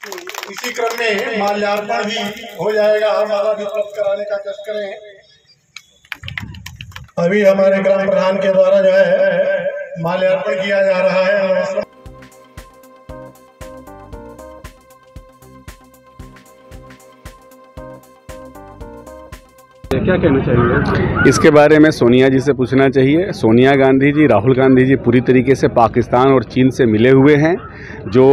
इसी क्रम में माल्यार्पण भी हो जाएगा माला भी उपलब्ध कराने का कष्ट करें। अभी हमारे ग्राम प्रधान के द्वारा जो है माल्यार्पण किया जा रहा है। क्या कहना चाहिए इसके बारे में सोनिया जी से पूछना चाहिए। सोनिया गांधी जी राहुल गांधी जी पूरी तरीके से पाकिस्तान और चीन से मिले हुए हैं जो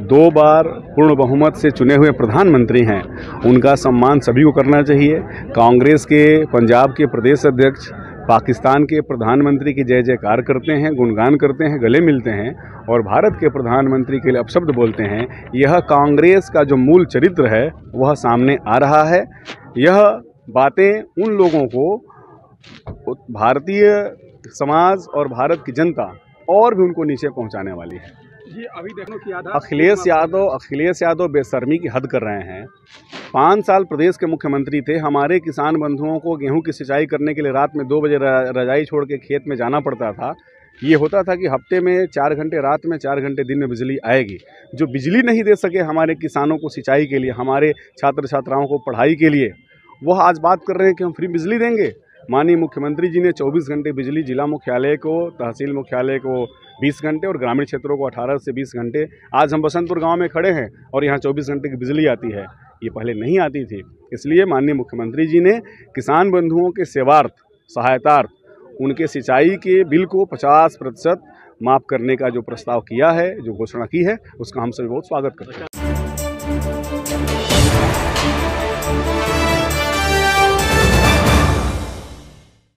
दो बार पूर्ण बहुमत से चुने हुए प्रधानमंत्री हैं। उनका सम्मान सभी को करना चाहिए। कांग्रेस के, पंजाब के प्रदेश अध्यक्ष, पाकिस्तान के प्रधानमंत्री की जय जयकार करते हैं, गुणगान करते हैं, गले मिलते हैं और भारत के प्रधानमंत्री के लिए अपशब्द बोलते हैं। यह कांग्रेस का जो मूल चरित्र है, वह सामने आ रहा है। यह बातें उन लोगों को, भारतीय समाज और भारत की जनता और भी उनको नीचे पहुँचाने वाली है। जी अभी देखो कि अखिलेश यादव अखिलेश यादव बेशर्मी की हद कर रहे हैं। पाँच साल प्रदेश के मुख्यमंत्री थे। हमारे किसान बंधुओं को गेहूँ की सिंचाई करने के लिए रात में दो बजे रजाई छोड़ के खेत में जाना पड़ता था। ये होता था कि हफ़्ते में चार घंटे रात में चार घंटे दिन में बिजली आएगी। जो बिजली नहीं दे सके हमारे किसानों को सिंचाई के लिए हमारे छात्र छात्राओं को पढ़ाई के लिए वह आज बात कर रहे हैं कि हम फ्री बिजली देंगे। माननीय मुख्यमंत्री जी ने 24 घंटे बिजली जिला मुख्यालय को तहसील मुख्यालय को 20 घंटे और ग्रामीण क्षेत्रों को 18 से 20 घंटे। आज हम बसंतपुर गाँव में खड़े हैं और यहाँ 24 घंटे की बिजली आती है। ये पहले नहीं आती थी। इसलिए माननीय मुख्यमंत्री जी ने किसान बंधुओं के सेवार्थ, सहायतार्थ, उनके सिंचाई के बिल को पचास प्रतिशत माफ़ करने का जो प्रस्ताव किया है, जो घोषणा की है, उसका हम सभी बहुत स्वागत करते हैं।